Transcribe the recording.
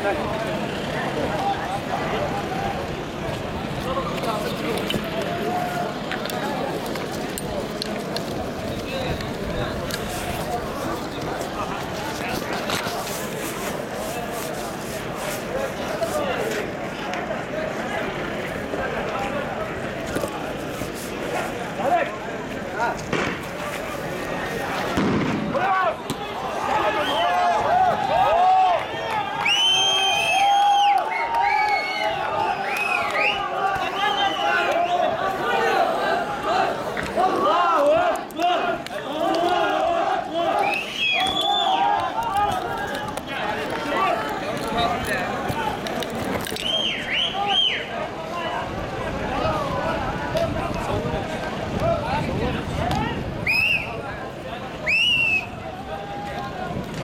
くい。